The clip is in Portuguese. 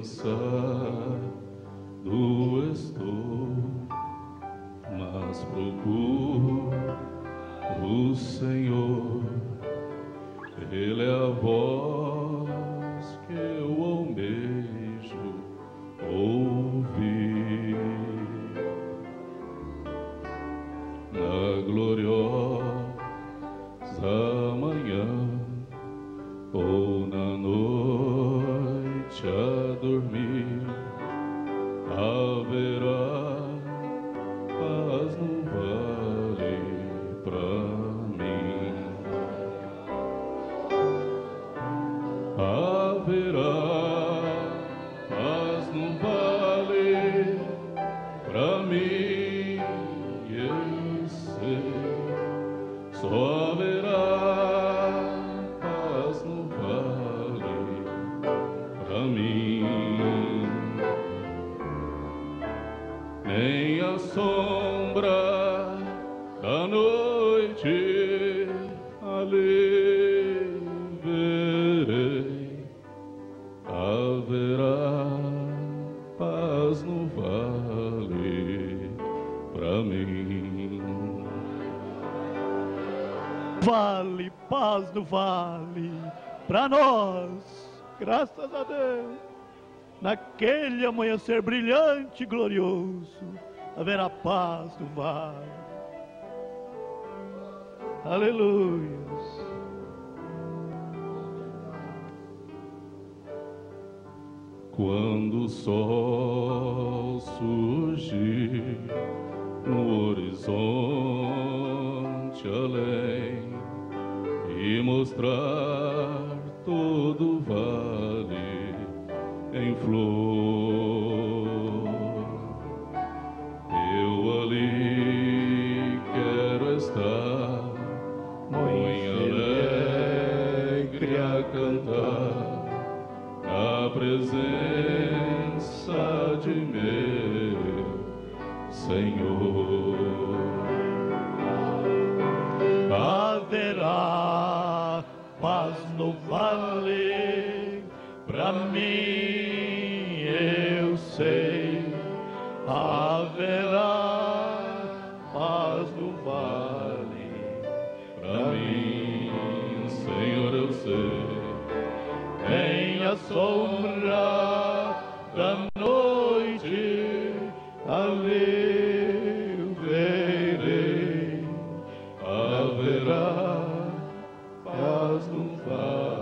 cansado estou, mas procuro o Senhor. Ele é a voz que eu almejo ouvir na gloriosa dormir. Haverá paz no vale pra mim. Haverá paz no vale pra mim. Eu sei. Só haverá paz sombra da noite ali verei haverá paz no vale pra mim Vale, paz no vale, para nós, graças a Deus. Naquele amanhecer brilhante e glorioso, haverá paz no vale. Aleluia. Quando o sol surgir no horizonte além e mostrar todo o vale em flor, cantar na presença de meu Senhor. Haverá paz no vale, para mim eu sei. Haverá Sei. em a sombra da noite, ali verei. Haverá paz no vale.